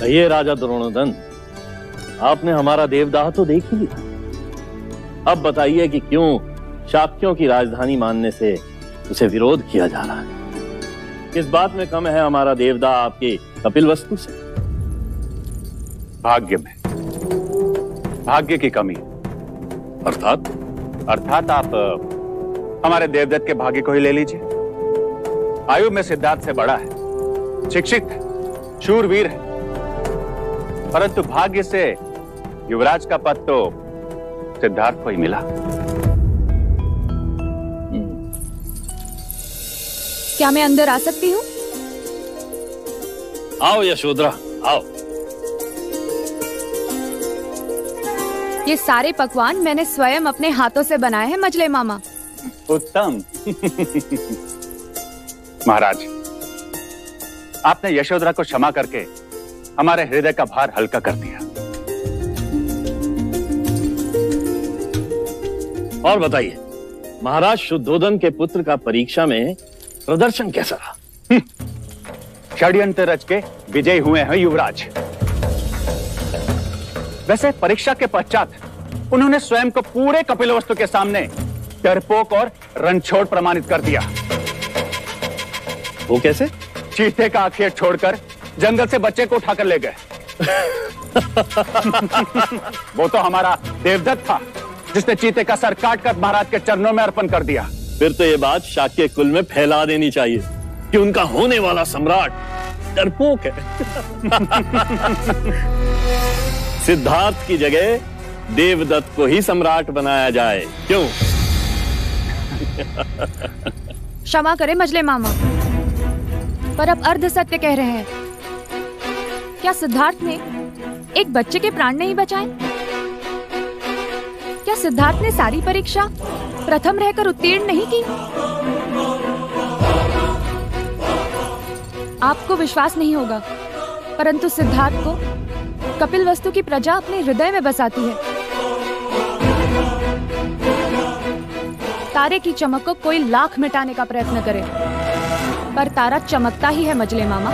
कहिए राजा द्रोणोदन आपने हमारा देवदाह तो देख ही लिया। अब बताइए कि क्यों शाक्यों की राजधानी मानने से उसे विरोध किया जा रहा है? किस बात में कम है हमारा देवदाह आपकी कपिल वस्तु से? भाग्य में। भाग्य की कमी। अर्थात? अर्थात आप हमारे देवदत्त के भाग्य को ही ले लीजिए। आयु में सिद्धार्थ से बड़ा है शिक्षित है शूरवीर है। परंतु भाग्य से युवराज का पद तो सिद्धार्थ को ही मिला। क्या मैं अंदर आ सकती हूँ? आओ यशोधरा आओ। ये सारे पकवान मैंने स्वयं अपने हाथों से बनाए हैं मजले मामा। उत्तम। महाराज आपने यशोधरा को क्षमा करके हमारे हृदय का भार हल्का कर दिया। और बताइए महाराज शुद्धोदन के पुत्र का परीक्षा में प्रदर्शन कैसा रहा? षड्यंत्र रच के विजय हुए हैं युवराज। वैसे परीक्षा के पश्चात उन्होंने स्वयं को पूरे कपिल वस्तु के सामने डरपोक और रणछोड़ प्रमाणित कर दिया। वो कैसे? चीते का आखिर छोड़कर जंगल से बच्चे को उठाकर ले गए। वो तो हमारा देवदत्त था जिसने चीते का सर काट कर महाराज के चरणों में अर्पण कर दिया। फिर तो ये बात शाक्य कुल में फैला देनी चाहिए कि उनका होने वाला सम्राट डरपोक है। सिद्धार्थ की जगह देवदत्त को ही सम्राट बनाया जाए। क्यों? क्षमा करें मजले मामा पर अब अर्ध सत्य कह रहे हैं। क्या सिद्धार्थ ने एक बच्चे के प्राण नहीं बचाए? क्या सिद्धार्थ ने सारी परीक्षा प्रथम रहकर उत्तीर्ण नहीं की? आपको विश्वास नहीं होगा, परंतु सिद्धार्थ को कपिल वस्तु की प्रजा अपने हृदय में बसाती है। तारे की चमक को कोई लाख मिटाने का प्रयत्न करे, पर तारा चमकता ही है मजले मामा।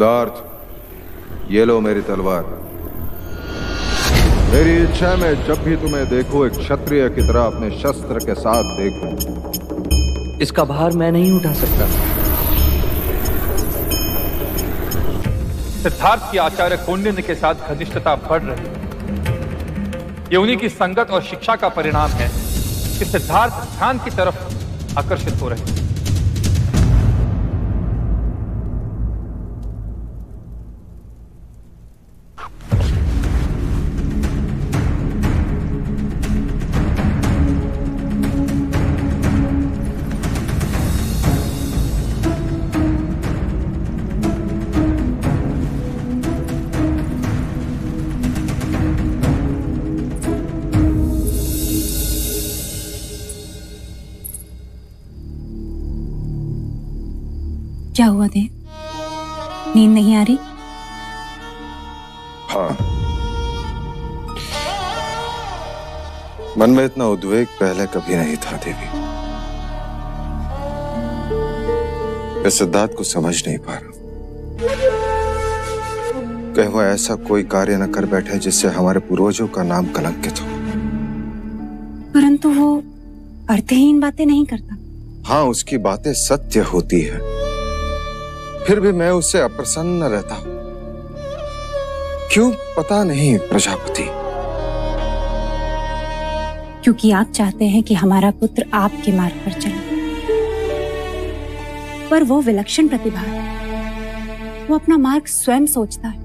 सिद्धार्थ ये लो मेरी तलवार। मेरी इच्छा में जब भी तुम्हें देखूँ एक क्षत्रिय की तरह अपने शस्त्र के साथ देखूँ। इसका भार मैं नहीं उठा सकता। सिद्धार्थ की आचार्य कौंडिन्य के साथ घनिष्ठता बढ़ रही ये उन्हीं की संगत और शिक्षा का परिणाम है कि सिद्धार्थ ध्यान की तरफ़ आकर्षित हो रहे हैं। हुआ देव नींद नहीं आ रही? हाँ। मन में इतना उद्वेग पहले कभी नहीं था देवी। मैं सिद्धार्थ को समझ नहीं पा रहा कहीं वो ऐसा कोई कार्य न कर बैठे जिससे हमारे पूर्वजों का नाम कलंकित हो। परंतु वो अर्थहीन बातें नहीं करता। हाँ उसकी बातें सत्य होती है। फिर भी मैं उससे अप्रसन्न रहता हूँ। क्यों? पता नहीं प्रजापति। क्योंकि आप चाहते हैं कि हमारा पुत्र आपके मार्ग पर चले। पर वो विलक्षण प्रतिभा है। वो अपना मार्ग स्वयं सोचता है।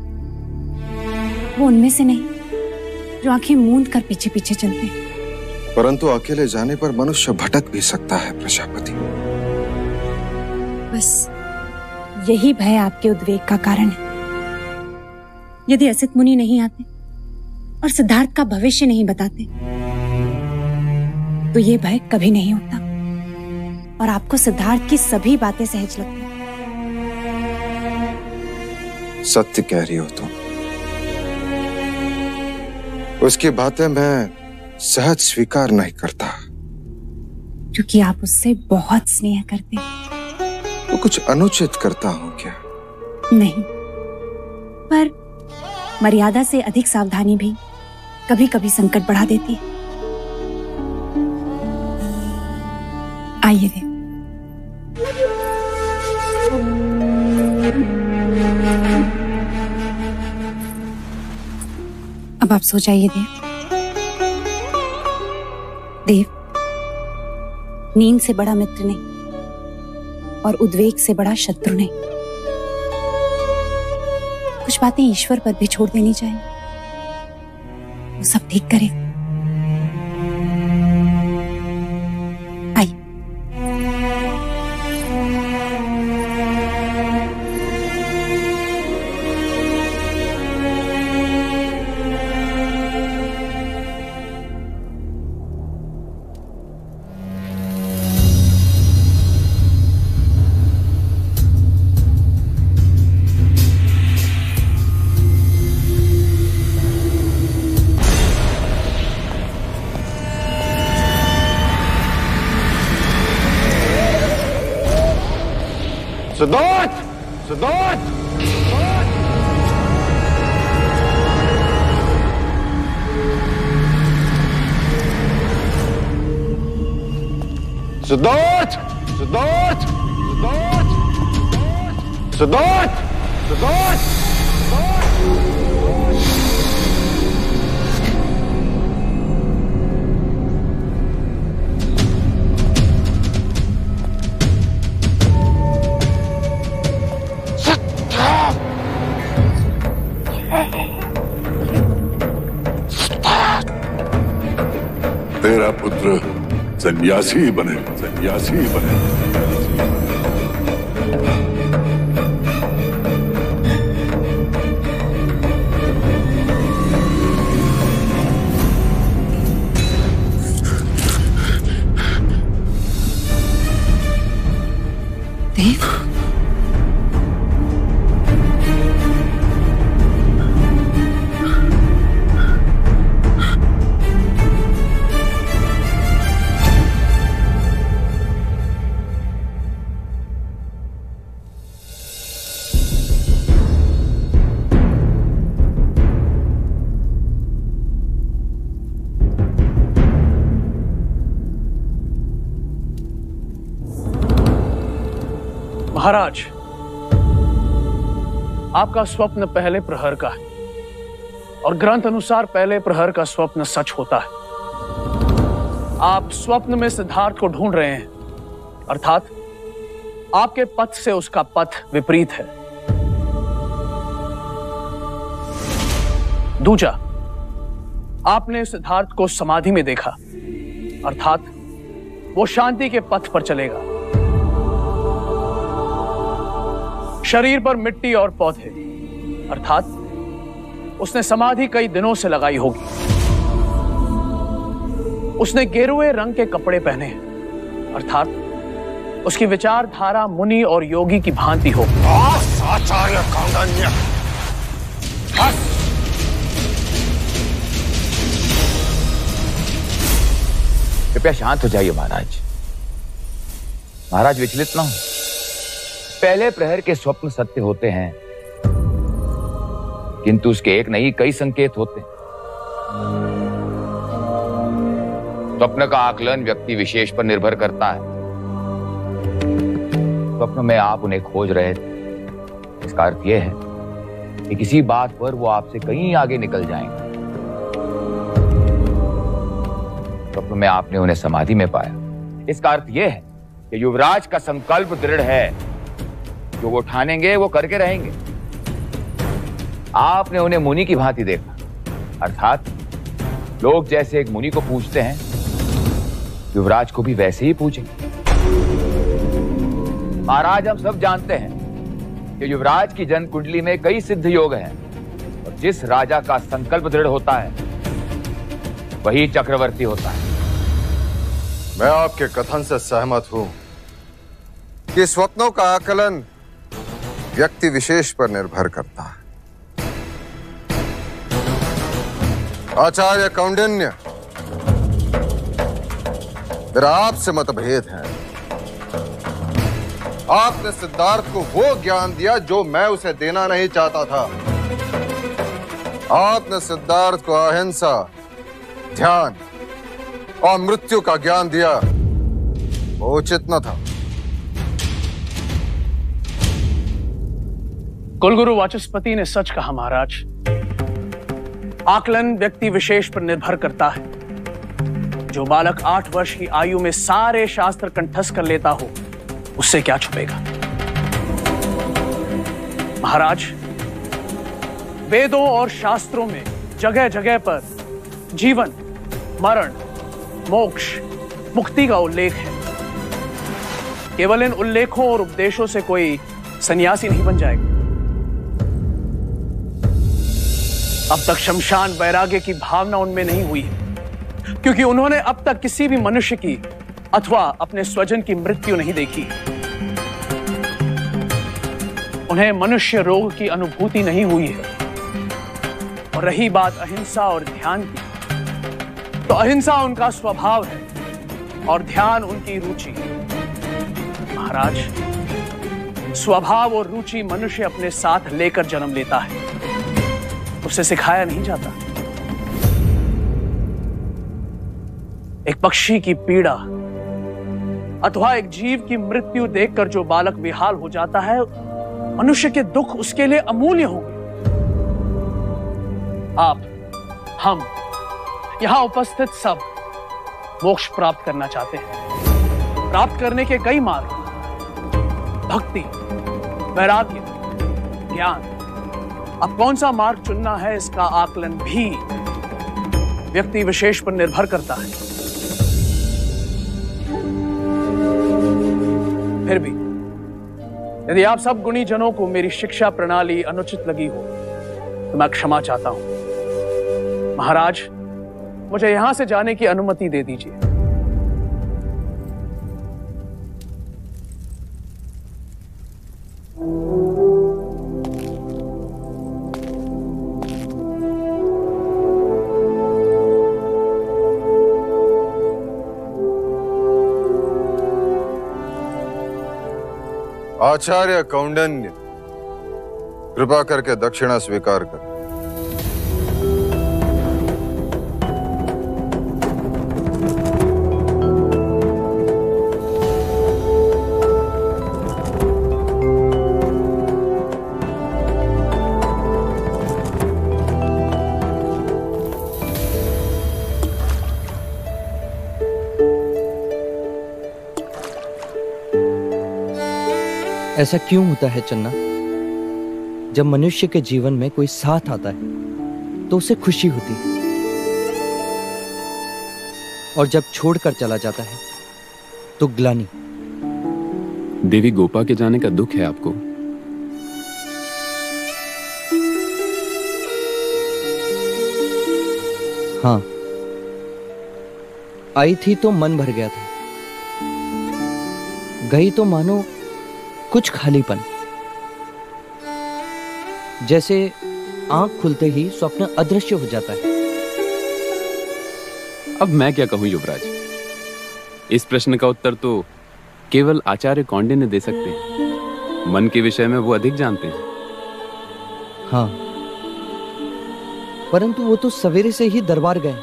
वो उनमें से नहीं जो आँखें मूंद कर पीछे पीछे चलते हैं। परंतु अकेले जाने पर मनुष्य भटक भी सकता है प्रजापति। बस यही भय आपके उद्वेग का कारण है। यदि असित मुनि नहीं आते और सिद्धार्थ का भविष्य नहीं बताते तो ये भय कभी नहीं होता। और आपको सिद्धार्थ की सभी बातें सहज लगती हैं। सत्य कह रही हो तुम। उसकी बातें मैं सहज स्वीकार नहीं करता। क्योंकि आप उससे बहुत स्नेह करते हैं। वो कुछ अनुचित करता हूँ क्या? नहीं। पर मर्यादा से अधिक सावधानी भी कभी कभी संकट बढ़ा देती है। आइए अब आप सो जाइए, देव। देव, नींद से बड़ा मित्र नहीं। और उद्वेग से बड़ा शत्रु नहीं। कुछ बातें ईश्वर पर भी छोड़ देनी चाहिए। वो सब ठीक करे Sedat! Sedat! Sedat! Sedat! Sedat! Sedat! Sedat! Sedat! Sedat! सन्यासी बने सन्यासी बने। देव महाराज, आपका स्वप्न पहले प्रहर का है और ग्रंथ अनुसार पहले प्रहर का स्वप्न सच होता है। आप स्वप्न में सिद्धार्थ को ढूंढ रहे हैं, अर्थात आपके पथ से उसका पथ विपरीत है। दूजा, आपने सिद्धार्थ को समाधि में देखा, अर्थात वो शांति के पथ पर चलेगा। शरीर पर मिट्टी और पौधे। अर्थात, उसने समाधि कई दिनों से लगाई होगी। उसने गेरुए रंग के कपड़े पहने। अर्थात, उसकी विचारधारा मुनि और योगी की भांति हो। आचार्य कृपया शांत हो जाइए महाराज। महाराज विचलित ना हो। पहले प्रहर के स्वप्न सत्य होते हैं, किंतु उसके एक नहीं, कई संकेत होते हैं। स्वप्न का आकलन व्यक्ति विशेष पर निर्भर करता है। स्वप्न में आप उन्हें खोज रहे थे। इसका अर्थ यह है कि किसी बात पर वो आपसे कहीं आगे निकल जाएँगे। स्वप्न में आपने उन्हें समाधि में पाया। इसका अर्थ यह है कि युवराज का संकल्प दृढ़ है। जो वो ठानेंगे, वो करके रहेंगे। आपने उन्हें मुनि की भांति देखा। अर्थात, लोग जैसे एक मुनि को पूछते हैं, युवराज को भी वैसे ही पूछेंगे महाराज, हम सब जानते हैं कि युवराज की जन्म कुंडली में कई सिद्ध योग हैं, और जिस राजा का संकल्प दृढ़ होता है, वही चक्रवर्ती होता है। मैं आपके कथन से सहमत हूँ कि स्वप्नों का आकलन व्यक्ति विशेष पर निर्भर करता है। आचार्य कौंडिन्य मेरा आपसे मतभेद है। आपने सिद्धार्थ को वो ज्ञान दिया जो मैं उसे देना नहीं चाहता था। आपने सिद्धार्थ को अहिंसा, ध्यान और मृत्यु का ज्ञान दिया। वो उचित न था। कुलगुरु वाचस्पति ने सच कहा, महाराज, आकलन व्यक्ति विशेष पर निर्भर करता है। जो बालक आठ वर्ष की आयु में सारे शास्त्र कंठस्थ कर लेता हो, उससे क्या छुपेगा? महाराज, वेदों और शास्त्रों में जगह जगह पर जीवन, मरण, मोक्ष, मुक्ति का उल्लेख है। केवल इन उल्लेखों और उपदेशों से कोई सन्यासी नहीं बन जाएगा। अब तक शमशान वैराग्य की भावना उनमें नहीं हुई। क्योंकि उन्होंने अब तक किसी भी मनुष्य की अथवा अपने स्वजन की मृत्यु नहीं देखी। उन्हें मनुष्य रोग की अनुभूति नहीं हुई है। और रही बात अहिंसा और ध्यान की तो अहिंसा उनका स्वभाव है और ध्यान उनकी रुचि। महाराज, स्वभाव और रुचि मनुष्य अपने साथ लेकर जन्म लेता है। उसे सिखाया नहीं जाता। एक पक्षी की पीड़ा, अथवा एक जीव की मृत्यु देखकर जो बालक बेहाल हो जाता है, मनुष्य के दुख उसके लिए अमूल्य होंगे। आप, हम, यहाँ उपस्थित सब, मोक्ष प्राप्त करना चाहते हैं। प्राप्त करने के कई मार्ग, भक्ति, वैराग्य, ज्ञान अब कौन सा मार्ग चुनना है इसका आकलन भी व्यक्ति विशेष पर निर्भर करता है। फिर भी, यदि आप सब गुणी जनों को मेरी शिक्षा प्रणाली अनुचित लगी हो तो मैं क्षमा चाहता हूँ। महाराज, मुझे यहाँ से जाने की अनुमति दे दीजिए। आचार्य कौंडन्य कृपा करके दक्षिणा स्वीकार कर। ऐसा क्यों होता है चन्ना? जब मनुष्य के जीवन में कोई साथ आता है तो उसे खुशी होती है। और जब छोड़कर चला जाता है तो ग्लानी। देवी गोपा के जाने का दुख है आपको? हाँ। आई थी तो मन भर गया था। गई तो मानो कुछ खालीपन। जैसे आँख खुलते ही स्वप्न अदृश्य हो जाता है। अब मैं क्या कहूँ युवराज? इस प्रश्न का उत्तर तो केवल आचार्य कौंडे ने दे सकते हैं। मन के विषय में वो अधिक जानते हैं। हाँ। परंतु वो तो सवेरे से ही दरबार गए।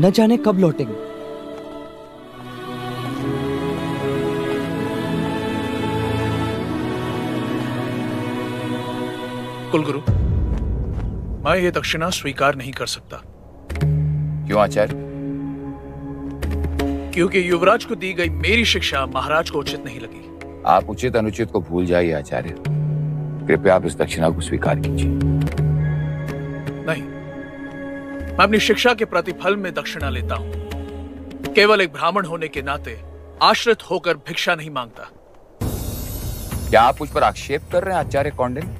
न जाने कब लौटेंगे। कुलगुरु मैं ये दक्षिणा स्वीकार नहीं कर सकता। क्यों आचार्य? क्योंकि युवराज को दी गई मेरी शिक्षा महाराज को उचित नहीं लगी। आप उचित अनुचित को भूल जाइए आचार्य। कृपया आप इस दक्षिणा को स्वीकार कीजिए। नहीं मैं अपनी शिक्षा के प्रतिफल में दक्षिणा लेता हूँ। केवल एक ब्राह्मण होने के नाते आश्रित होकर भिक्षा नहीं माँगता। क्या आप उस पर आक्षेप कर रहे हैं आचार्य कौंडिन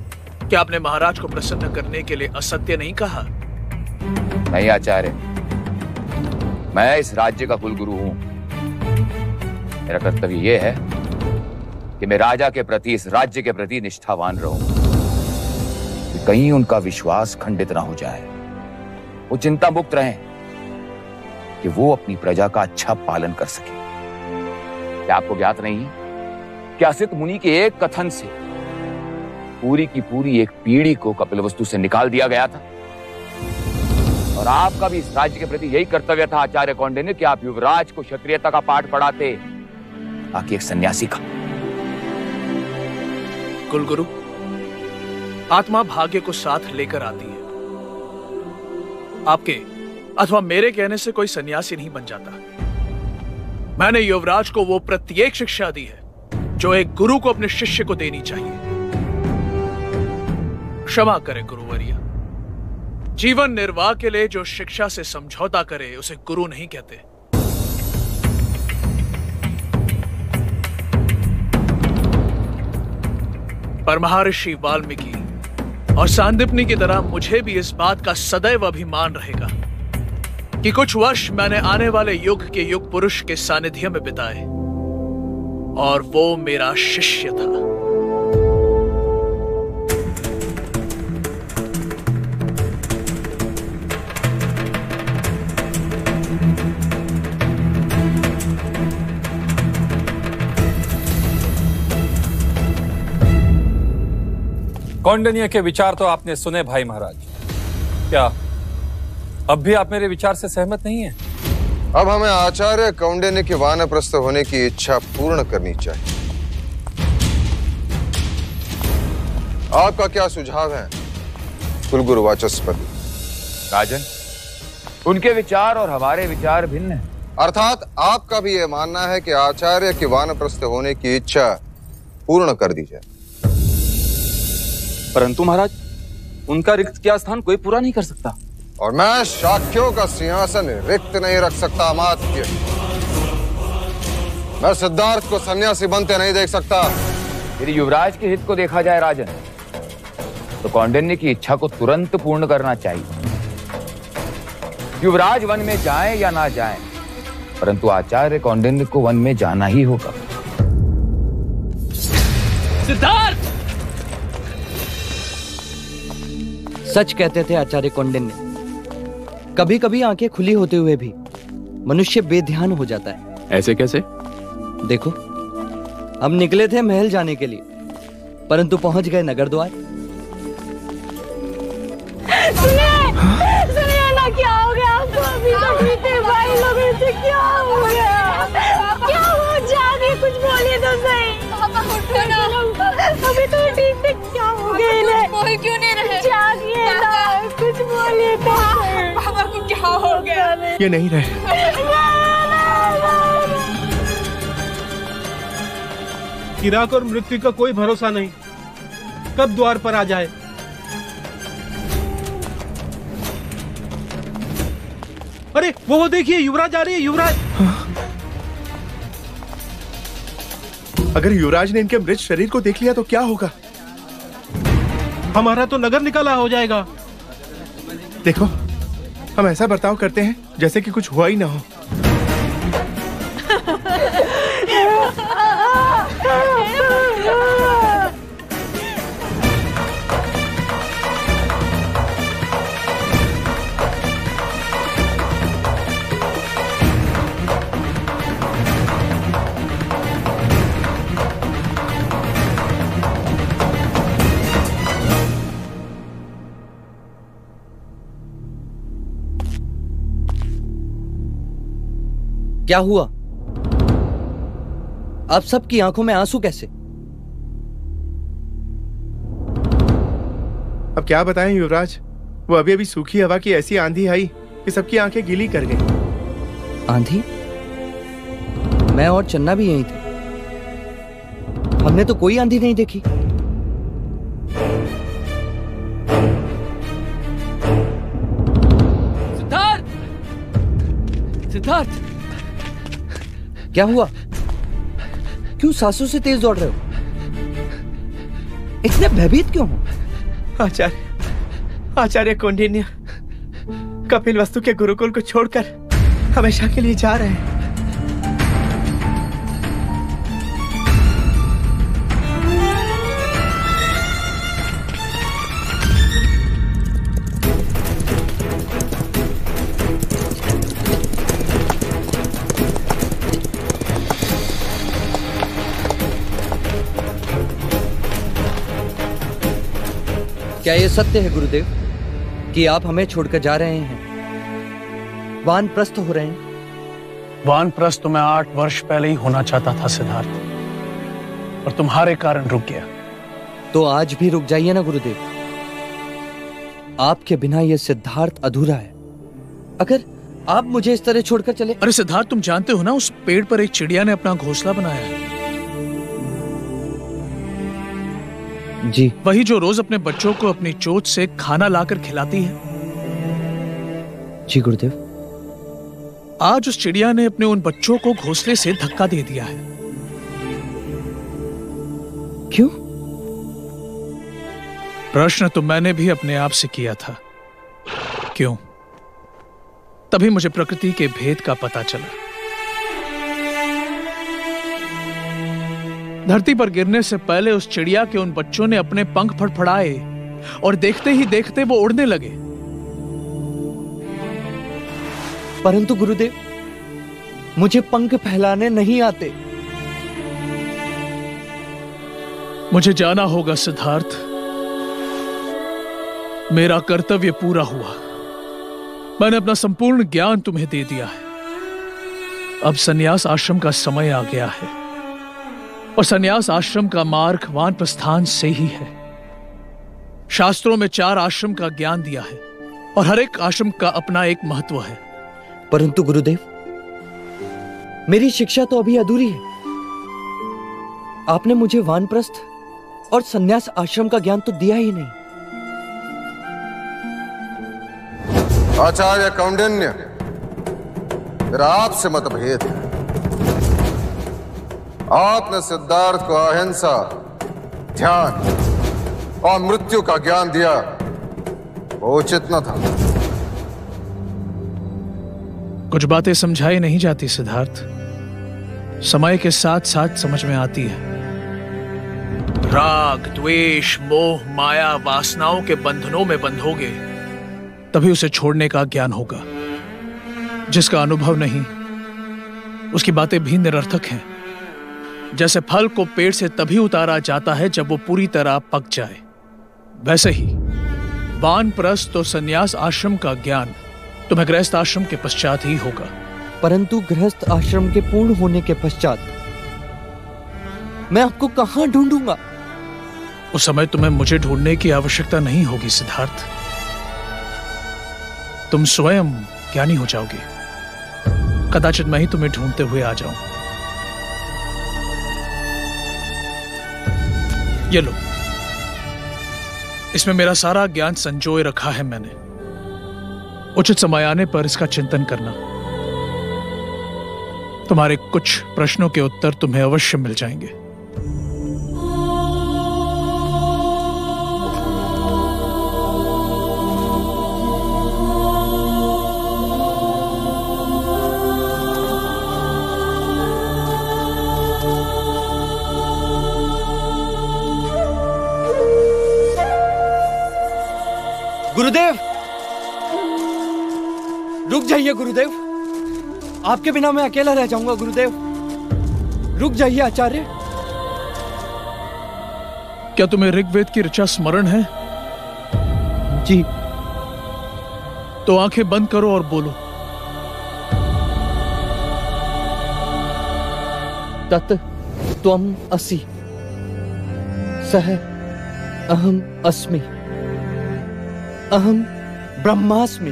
क्या आपने महाराज को प्रसन्न करने के लिए असत्य नहीं कहा? नहीं, आचार्य। मैं इस राज्य का कुलगुरु हूँ। मेरा कर्तव्य यह है कि मैं राजा के प्रति, इस राज्य के प्रति निष्ठावान रहूँ। कि कहीं उनका विश्वास खंडित ना हो जाए। वो चिंता मुक्त रहे कि वो अपनी प्रजा का अच्छा पालन कर सके। क्या आपको ज्ञात नहीं? है कि मुनि के एक कथन से पूरी की पूरी एक पीढ़ी को कपिल वस्तु से निकाल दिया गया था। और आपका भी इस राज्य के प्रति यही कर्तव्य था, आचार्य कौंडे ने कि आप युवराज को क्षत्रियता का पाठ पढ़ाते, बाकी एक सन्यासी का। कुलगुरु, आत्मा भाग्य को साथ लेकर आती है। आपके अथवा मेरे कहने से कोई सन्यासी नहीं बन जाता। मैंने युवराज को वो प्रत्येक शिक्षा दी है, जो एक गुरु को अपने शिष्य को देनी चाहिए। क्षमा करे गुरुवरिया जीवन निर्वाह के लिए जो शिक्षा से समझौता करे, उसे गुरु नहीं कहते। पर महर्षि वाल्मीकि और सांदीपनी की तरह मुझे भी इस बात का सदैव अभिमान रहेगा कि कुछ वर्ष मैंने आने वाले युग के युग पुरुष के सानिध्य में बिताए और वो मेरा शिष्य था। कौंडन्य के विचार तो आपने सुने भाई महाराज। क्या अब भी आप मेरे विचार से सहमत नहीं है? अब हमें आचार्य कौंडन्य के वानप्रस्थ होने की इच्छा पूर्ण करनी चाहिए। आपका क्या सुझाव है? कुलगुरु वाचस्पति। राजन उनके विचार और हमारे विचार भिन्न हैं। अर्थात आपका भी यह मानना है कि आचार्य के वानप्रस्थ होने की इच्छा पूर्ण कर दी जाए। परंतु महाराज उनका रिक्त क्या स्थान कोई पूरा नहीं कर सकता। और मैं शाक्यों का सिंहासन रिक्त नहीं रख सकता अमात्य। मैं सिद्धार्थ को सन्यासी बनते नहीं देख सकता। यदि युवराज के हित को देखा जाए राजन तो कौंडिन्य की इच्छा को तुरंत पूर्ण करना चाहिए। युवराज वन में जाए या ना जाए परंतु आचार्य कौंडिन्य को वन में जाना ही होगा। सिद्धार्थ! सच कहते थे आचार्य कौंडिन्य। कभी कभी आँखें खुली होते हुए भी मनुष्य बेध्यान हो जाता है। ऐसे कैसे? देखो हम निकले थे महल जाने के लिए परंतु पहुँच गए नगर द्वार। सुनिए सुनिए ना क्या हो गया? आपको अभी तक बीते भाई लोगों से क्या हो गया? क्या हो जाने कुछ बोलिए तो सही। पापा उठो ना। अभी तो ठीक थे क्या हो गया बोल क्यों नहीं रहे? जागिए। कुछ बोलिए पापा को क्या हो गया ये नहीं रहे। चिराग और मृत्यु का कोई भरोसा नहीं। कब द्वार पर आ जाए? अरे वो वो देखिए युवराज आ रही है युवराज। अगर युवराज ने इनके मृत शरीर को देख लिया तो क्या होगा? हमारा तो नगर निकाला हो जाएगा। देखो, हम ऐसा बर्ताव करते हैं जैसे कि कुछ हुआ ही ना हो। क्या हुआ? आप सबकी आँखों में आँसू कैसे? अब क्या बताएँ युवराज? वो अभी अभी सूखी हवा की ऐसी आंधी आई कि सबकी आँखें गीली कर गई। आंधी? मैं और चन्ना भी यहीं थे। हमने तो कोई आंधी नहीं देखी। सिद्धार्थ! सिद्धार्थ! क्या हुआ? क्यों सासू से तेज दौड़ रहे हो? इतने भयभीत क्यों हो? आचार्य आचार्य कौंडिन्य कपिल वस्तु के गुरुकुल को छोड़कर हमेशा के लिए जा रहे हैं। सत्य है गुरुदेव कि आप हमें छोड़कर जा रहे हैं। वान प्रस्थ हो रहे हैं। वानप्रस्थ तो मैं आठ वर्ष पहले ही होना चाहता था सिद्धार्थ। और तुम्हारे कारण रुक गया। तो आज भी रुक जाइए ना गुरुदेव। आपके बिना यह सिद्धार्थ अधूरा है। अगर आप मुझे इस तरह छोड़कर चले अरे सिद्धार्थ तुम जानते हो ना उस पेड़ पर एक चिड़िया ने अपना घोंसला बनाया है। जी। वही जो रोज अपने बच्चों को अपनी चोट से खाना लाकर खिलाती है। जी गुरुदेव। आज उस चिड़िया ने अपने उन बच्चों को घोंसले से धक्का दे दिया है। क्यों? प्रश्न तो मैंने भी अपने आप से किया था। क्यों? तभी मुझे प्रकृति के भेद का पता चला। धरती पर गिरने से पहले उस चिड़िया के उन बच्चों ने अपने पंख फड़फड़ाए और देखते ही देखते वो उड़ने लगे। परंतु गुरुदेव मुझे पंख फैलाने नहीं आते। मुझे जाना होगा सिद्धार्थ। मेरा कर्तव्य पूरा हुआ। मैंने अपना संपूर्ण ज्ञान तुम्हें दे दिया है। अब सन्यास आश्रम का समय आ गया है। और सन्यास आश्रम का मार्ग वान प्रस्थान से ही है। शास्त्रों में चार आश्रम का ज्ञान दिया है और हर एक आश्रम का अपना एक महत्व है। परंतु गुरुदेव मेरी शिक्षा तो अभी अधूरी है। आपने मुझे वानप्रस्थ और सन्यास आश्रम का ज्ञान तो दिया ही नहीं। आचार्य कौंडिन्य मेरा आपसे मतभेद है। आपने सिद्धार्थ को अहिंसा, ध्यान और मृत्यु का ज्ञान दिया, वो उचित न था। कुछ बातें समझाई नहीं जाती सिद्धार्थ। समय के साथ साथ समझ में आती है। राग, द्वेष, मोह, माया वासनाओं के बंधनों में बंधोगे तभी उसे छोड़ने का ज्ञान होगा। जिसका अनुभव नहीं, उसकी बातें भी निरर्थक हैं। जैसे फल को पेड़ से तभी उतारा जाता है जब वो पूरी तरह पक जाए। वैसे ही वानप्रस्थ और संन्यास आश्रम का ज्ञान तुम्हें गृहस्थ आश्रम के पश्चात ही होगा। परंतु गृहस्थ आश्रम के पूर्ण होने के पश्चात मैं आपको कहाँ ढूंढूँगा? उस समय तुम्हें मुझे ढूँढने की आवश्यकता नहीं होगी सिद्धार्थ। तुम स्वयं ज्ञानी हो जाओगे। कदाचित मैं ही तुम्हें ढूंढते हुए आ जाऊँ। ये लो। इसमें मेरा सारा ज्ञान संजोए रखा है मैंने। उचित समय आने पर इसका चिंतन करना। तुम्हारे कुछ प्रश्नों के उत्तर तुम्हें अवश्य मिल जाएँगे। गुरुदेव। रुक जाइए गुरुदेव। आपके बिना मैं अकेला रह जाऊँगा गुरुदेव। रुक जाइए आचार्य। क्या तुम्हें ऋग्वेद की ऋचा स्मरण है? जी। तो आँखें बंद करो और बोलो। तत् त्वम असि। सह अहम अस्मि। अहम ब्रह्मास्मि।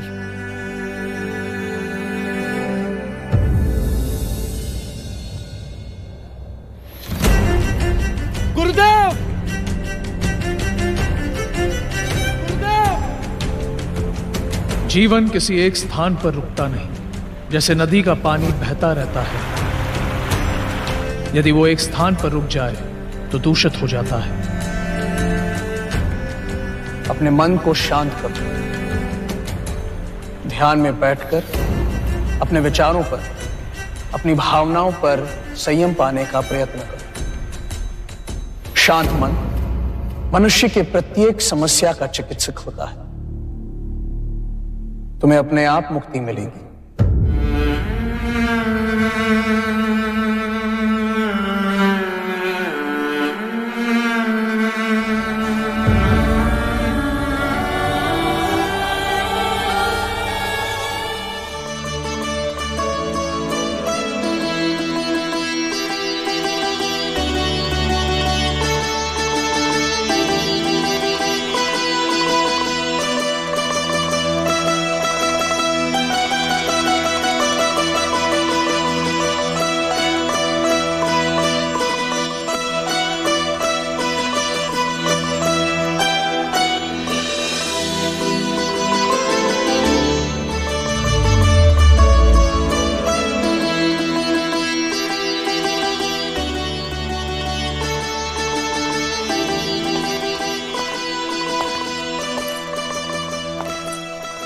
गुरुदेव! जीवन किसी एक स्थान पर रुकता नहीं, जैसे नदी का पानी बहता रहता है। यदि वो एक स्थान पर रुक जाए तो दूषित हो जाता है। अपने मन को शांत कर ध्यान में बैठकर अपने विचारों पर, अपनी भावनाओं पर संयम पाने का प्रयत्न करो। शांत मन मनुष्य के प्रत्येक समस्या का चिकित्सक होता है। तुम्हें अपने आप मुक्ति मिलेगी।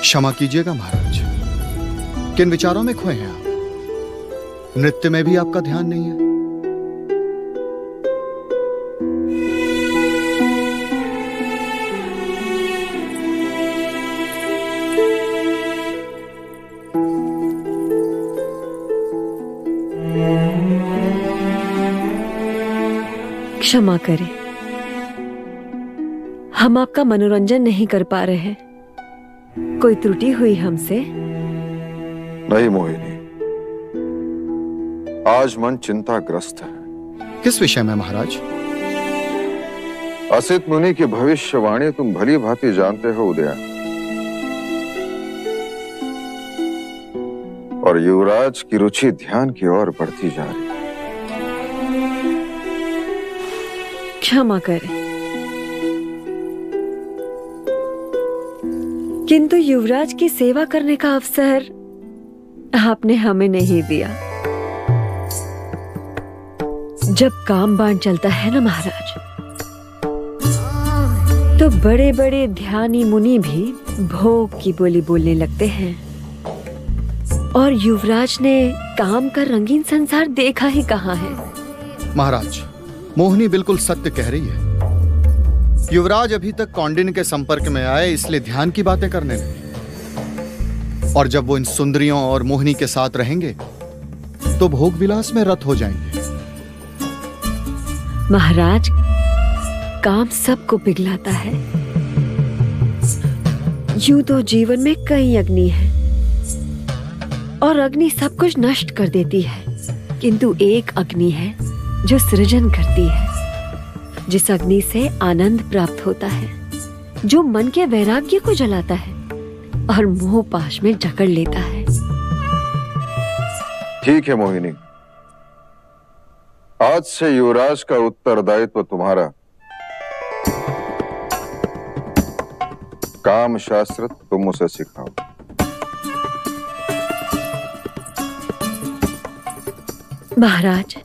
क्षमा कीजिएगा महाराज। किन विचारों में खोए हैं आप? नृत्य में भी आपका ध्यान नहीं है? क्षमा करें। हम आपका मनोरंजन नहीं कर पा रहे हैं। कोई त्रुटि हुई हमसे? नहीं मोहिनी। आज मन चिंताग्रस्त है। किस विषय में महाराज? असित मुनि की भविष्यवाणी तुम भली भांति जानते हो उदया। और युवराज की रुचि ध्यान की ओर बढ़ती जा रही। क्षमा करें। किंतु युवराज की सेवा करने का अवसर आपने हमें नहीं दिया। जब काम बाण चलता है ना महाराज तो बड़े बड़े ध्यानी मुनि भी भोग की बोली बोलने लगते हैं। और युवराज ने काम का रंगीन संसार देखा ही कहाँ है? महाराज, मोहिनी बिल्कुल सत्य कह रही है। युवराज अभी तक कौंडिन के संपर्क में आए, इसलिए ध्यान की बातें करने लगे। और जब वो इन सुंदरियों और मोहिनी के साथ रहेंगे तो भोग विलास में रत हो जाएँगे। महाराज, काम सबको पिघलाता है। यूँ तो जीवन में कई अग्नि है, और अग्नि सब कुछ नष्ट कर देती है। किंतु एक अग्नि है जो सृजन करती है। जिस अग्नि से आनंद प्राप्त होता है जो मन के वैराग्य को जलाता है और मोह पाश में जकड़ लेता है। ठीक है मोहिनी। आज से युवराज का उत्तरदायित्व तुम्हारा। काम शास्त्र तुम उसे सिखाओ। महाराज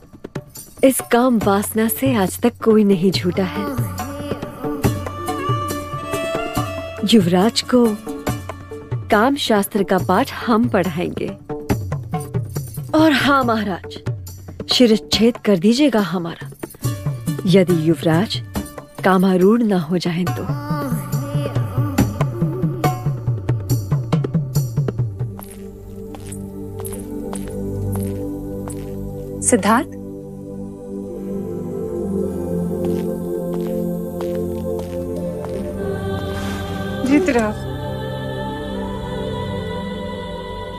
इस काम वासना से आज तक कोई नहीं झूठा है। युवराज को काम शास्त्र का पाठ हम पढ़ाएँगे। और हाँ महाराज, शिरच्छेद कर दीजिएगा हमारा। यदि युवराज कामारूढ़ ना हो जाए तो। सिद्धार्थ जीत रहा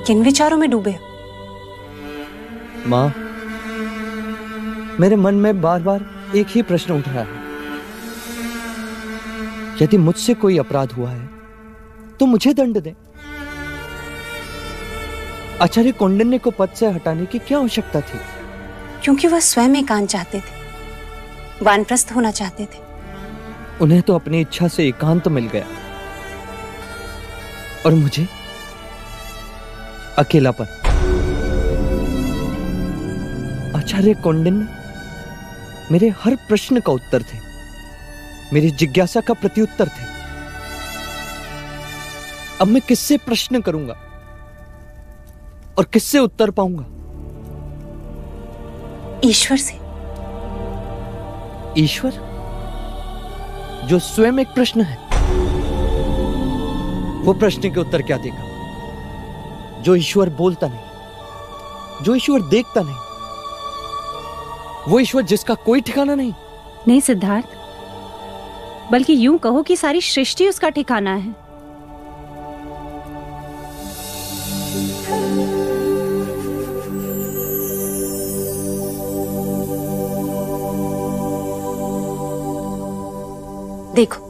किन विचारों में डूबे माँ मेरे मन में बार बार एक ही प्रश्न उठ रहा है। यदि मुझसे कोई अपराध हुआ है तो मुझे दंड दे। आचार्य कौंडिन्य को पद से हटाने की क्या आवश्यकता थी? क्योंकि वह स्वयं एकांत चाहते थे वानप्रस्थ होना चाहते थे। उन्हें तो अपनी इच्छा से एकांत मिल गया। और मुझे अकेलापन। आचार्य कौंडिन्य मेरे हर प्रश्न का उत्तर थे। मेरी जिज्ञासा का प्रत्युत्तर थे। अब मैं किससे प्रश्न करूँगा? और किससे उत्तर पाऊँगा? ईश्वर से। ईश्वर? जो स्वयं एक प्रश्न है। वो प्रश्न के उत्तर क्या देगा? जो ईश्वर बोलता नहीं, जो ईश्वर देखता नहीं, वो ईश्वर जिसका कोई ठिकाना नहीं। नहीं, सिद्धार्थ, बल्कि यूँ कहो कि सारी सृष्टि उसका ठिकाना है। देखो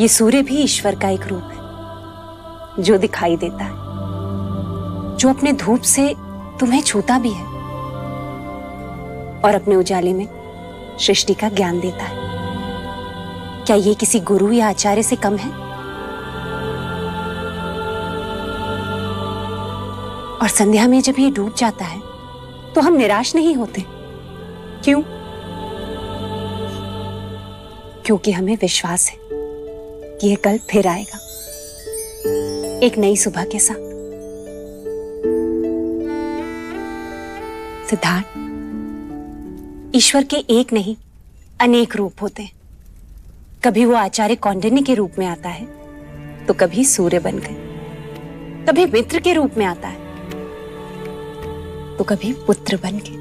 ये सूर्य भी ईश्वर का एक रूप है, जो दिखाई देता है, जो अपने धूप से तुम्हें छूता भी है और अपने उजाले में सृष्टि का ज्ञान देता है। क्या ये किसी गुरु या आचार्य से कम है? और संध्या में जब ये डूब जाता है तो हम निराश नहीं होते। क्यों? क्योंकि हमें विश्वास है। कि यह कल फिर आएगा। एक नई सुबह के साथ। सिद्धार्थ, ईश्वर के एक नहीं, अनेक रूप होते हैं। कभी वो आचार्य कौंडिन्य के रूप में आता है तो कभी सूर्य बन गए। कभी मित्र के रूप में आता है तो कभी पुत्र बन के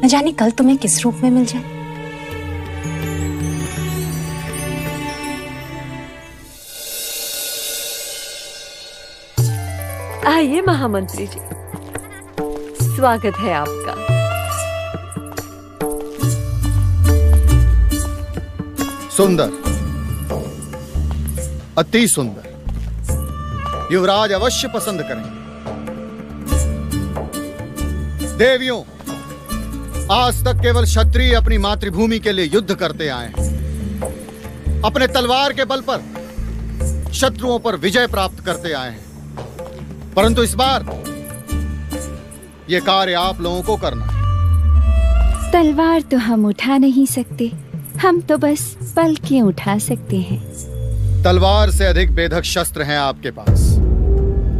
न जाने कल तुम्हें किस रूप में मिल जाए। आइए महामंत्री जी। स्वागत है आपका। सुंदर। अति सुंदर। युवराज अवश्य पसंद करेंगे। देवियों, आज तक केवल क्षत्रिय अपनी मातृभूमि के लिए युद्ध करते आए हैं। अपने तलवार के बल पर शत्रुओं पर विजय प्राप्त करते आए हैं। परंतु इस बार यह कार्य आप लोगों को करना है। तलवार तो हम उठा नहीं सकते। हम तो बस पलकें उठा सकते हैं। तलवार से अधिक बेधक शस्त्र हैं आपके पास।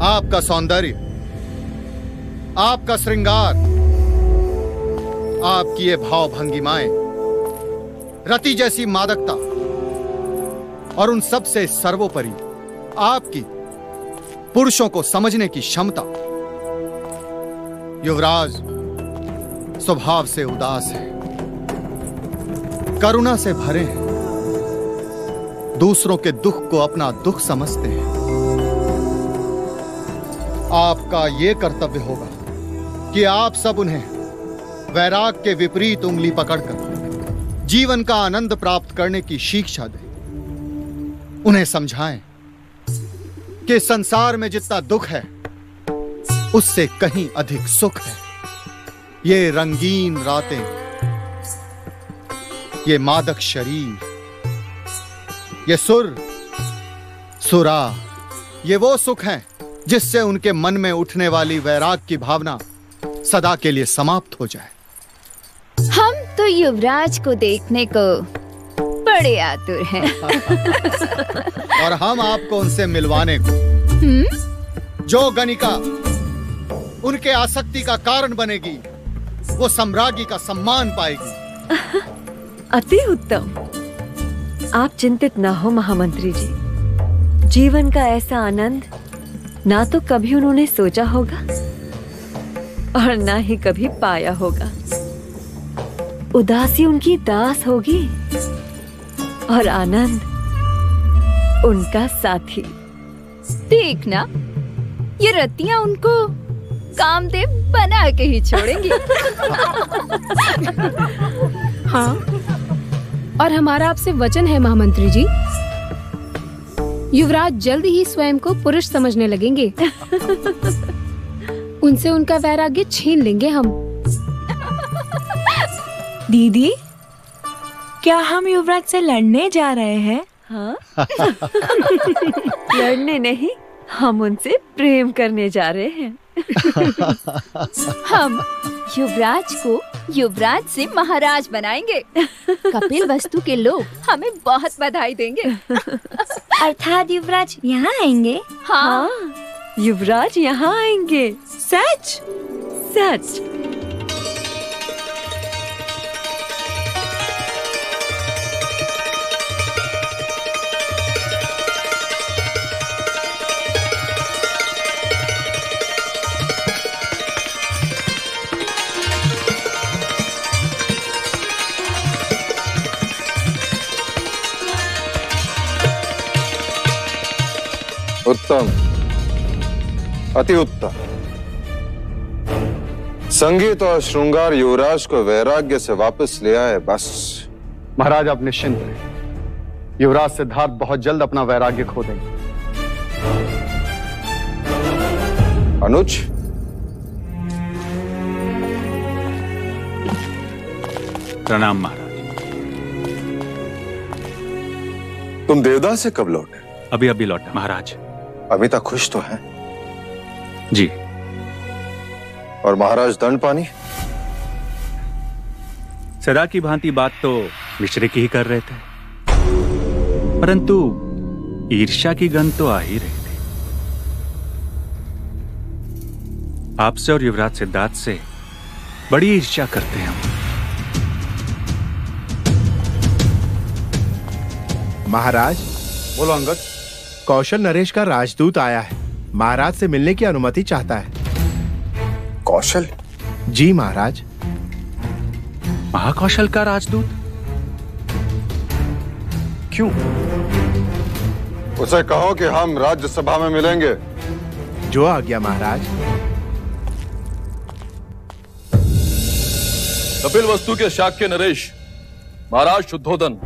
आपका सौंदर्य आपका श्रृंगार आपकी ये भाव भंगिमाएँ रति जैसी मादकता और उन सबसे सर्वोपरि आपकी पुरुषों को समझने की क्षमता। युवराज स्वभाव से उदास है। करुणा से भरे हैं। दूसरों के दुख को अपना दुख समझते हैं। आपका यह कर्तव्य होगा कि आप सब उन्हें वैराग के विपरीत उंगली पकड़कर जीवन का आनंद प्राप्त करने की शिक्षा दें। उन्हें समझाएँ। कि संसार में जितना दुख है, उससे कहीं अधिक सुख है। ये रंगीन रातें, ये मादक शरीर, ये सुर, सुरा, ये वो सुख है जिससे उनके मन में उठने वाली वैराग की भावना सदा के लिए समाप्त हो जाए। हम तो युवराज को देखने को बड़े आतुर हैं। और हम आपको उनसे मिलवाने को। हम्म? जो गणिका उनके आसक्ति का कारण बनेगी वो सम्राज्ञी का सम्मान पाएगी। अति उत्तम। आप चिंतित ना हो महामंत्री जी। जीवन का ऐसा आनंद ना तो कभी उन्होंने सोचा होगा और ना ही कभी पाया होगा। उदासी उनकी दास होगी। और आनंद उनका साथी। देखना ये रतियाँ उनको कामदेव बना के ही छोड़ेंगी। हाँ और हमारा आपसे वचन है महामंत्री जी। युवराज जल्द ही स्वयं को पुरुष समझने लगेंगे। उनसे उनका वैराग्य छीन लेंगे हम। दीदी क्या हम युवराज से लड़ने जा रहे हैं? हाँ? लड़ने नहीं हम उनसे प्रेम करने जा रहे हैं। हम युवराज को युवराज से महाराज बनाएँगे। कपिल वस्तु के लोग। हमें बहुत बधाई देंगे। अर्थात युवराज यहाँ आएँगे? हाँ, युवराज यहाँ आएँगे। सच? सच। उत्तम। अति उत्तम। संगीत और श्रृंगार युवराज को वैराग्य से वापस ले आए बस। महाराज आप निश्चिंत रहे। युवराज सिद्धार्थ बहुत जल्द अपना वैराग्य खो देंगे। अनुज? प्रणाम महाराज। तुम देवदास से कब लौटे? अभी अभी लौटा। महाराज अविता खुश तो है? जी। और महाराज दंड पानी सदा की भांति बात तो मिश्रे की ही कर रहे थे। परंतु ईर्ष्या की गंध तो आ ही रही थी। आपसे और युवराज सिद्धार्थ से बड़ी ईर्ष्या करते हैं हम। महाराज बोलो अंगद। कौशल नरेश का राजदूत आया है। महाराज से मिलने की अनुमति चाहता है। कौशल? जी महाराज। महाकौशल का राजदूत? क्यों? उसे कहो कि हम राज्यसभा में मिलेंगे। जो आ गया महाराज। कपिल वस्तु के शाक्य नरेश महाराज शुद्धोधन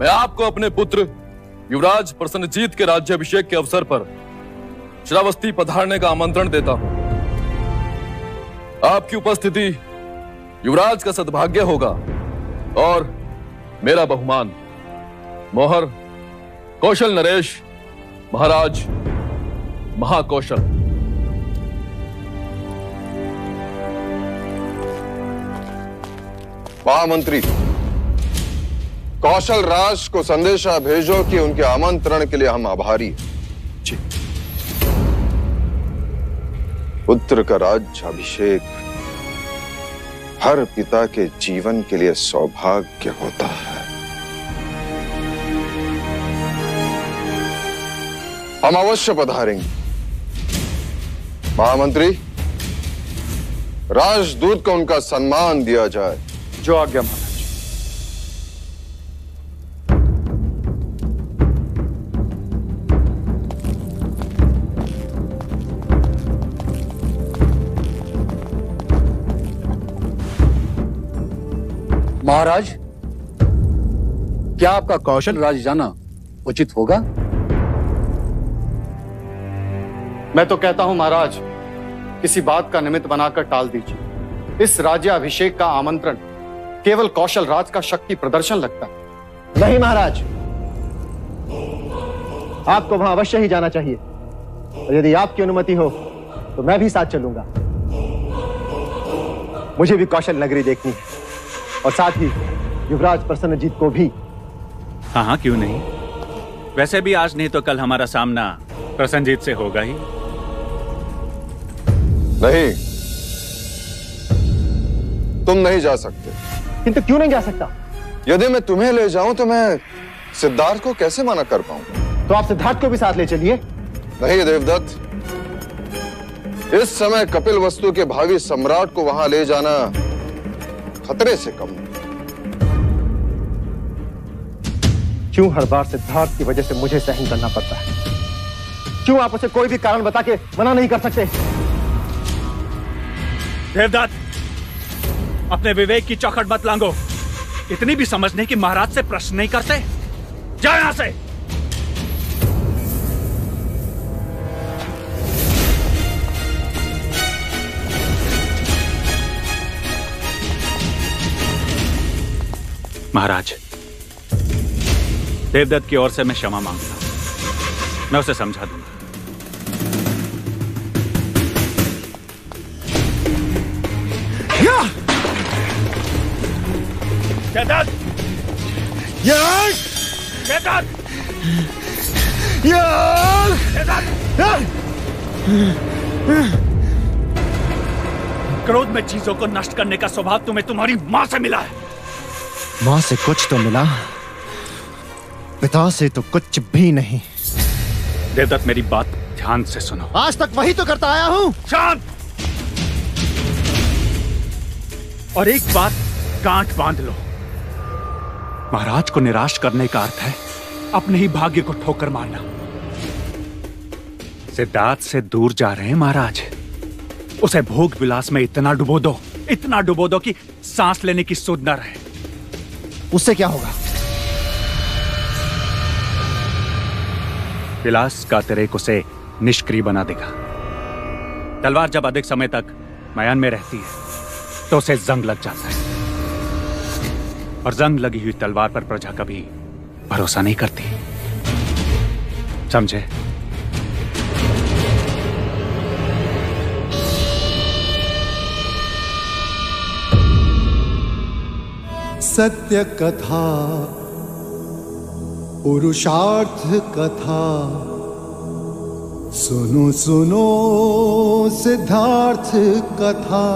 मैं आपको अपने पुत्र युवराज प्रसन्नजीत के राज्याभिषेक के अवसर पर श्रावस्ती पधारने का आमंत्रण देता हूँ। आपकी उपस्थिति युवराज का सद्भाग्य होगा और मेरा बहुमान, मोहर, कौशल नरेश, महाराज, महाकौशल। महामंत्री कौशल राज को संदेशा भेजो कि उनके आमंत्रण के लिए हम आभारी हैं। पुत्र का राज्य अभिषेक हर पिता के जीवन के लिए सौभाग्य होता है। हम अवश्य पधारेंगे। महामंत्री राजदूत को उनका सम्मान दिया जाए। जो आज्ञा क्या आपका कौशल राज जाना उचित होगा? मैं तो कहता हूँ महाराज किसी बात का निमित्त बनाकर टाल दीजिए। इस राज्याभिषेक का आमंत्रण केवल कौशल राज का शक्ति प्रदर्शन लगता है। नहीं महाराज। आपको वहाँ अवश्य ही जाना चाहिए। और यदि आपकी अनुमति हो तो मैं भी साथ चलूँगा। मुझे भी कौशल नगरी देखनी है। और साथ ही युवराज प्रसन्नजीत को भी हाँ हाँ क्यों नहीं? वैसे भी आज नहीं तो कल हमारा सामना प्रसन्नजीत से होगा ही। नहीं। तुम नहीं जा सकते। किंतु क्यों नहीं जा सकता? यदि मैं तुम्हें ले जाऊँ तो मैं सिद्धार्थ को कैसे मना कर पाऊँगा तो आप सिद्धार्थ को भी साथ ले चलिए। नहीं देवदत्त। इस समय कपिल वस्तु के भावी सम्राट को वहाँ ले जाना खतरे से कम क्यों हर बार सिद्धार्थ की वजह से मुझे सहन करना पड़ता है? क्यों आप उसे कोई भी कारण बता के मना नहीं कर सकते? देवदत्त अपने विवेक की चौखट मत लांगो। इतनी भी समझने की महाराज से प्रश्न नहीं करते। जा यहाँ से। महाराज देवदत्त की ओर से मैं क्षमा माँगता हूँ। मैं उसे समझा दूँगा। क्रोध में चीज़ों को नष्ट करने का स्वभाव तुम्हें तुम्हारी माँ से मिला है। माँ से कुछ तो मिला। पिता से तो कुछ भी नहीं। देवदत्त मेरी बात ध्यान से सुनो। आज तक वही तो करता आया हूँ। शांत! और एक बात गांठ बाँध लो। महाराज को निराश करने का अर्थ है अपने ही भाग्य को ठोकर मारना। सिद्धार्थ से दूर जा रहे हैं महाराज। उसे भोग विलास में इतना डुबो दो इतना डुबो दो कि सांस लेने की सुध न रहे। उससे क्या होगा? विलास का तिरेक उसे निष्क्रिय बना देगा। तलवार जब अधिक समय तक मयान में रहती है तो उसे जंग लग जाता है। और जंग लगी हुई तलवार पर प्रजा कभी भरोसा नहीं करती। समझे? सत्य कथा पुरुषार्थ कथा सुनो सुनो सिद्धार्थ कथा